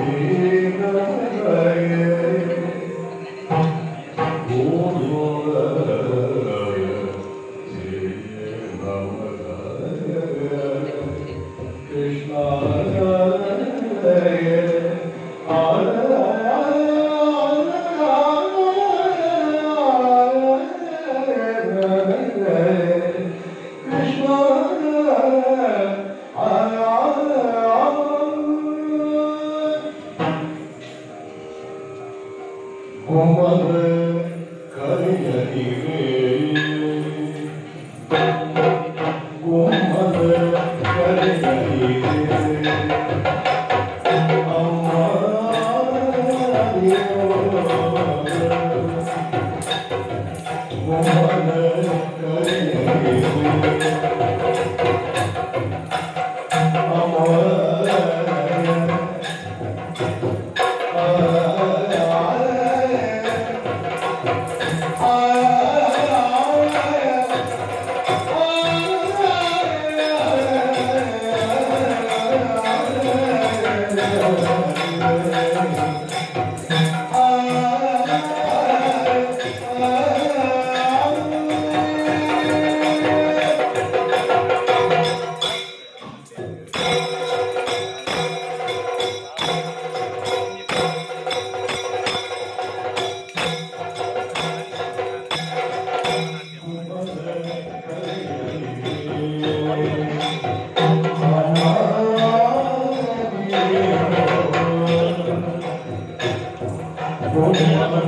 Amen. Yeah. Thank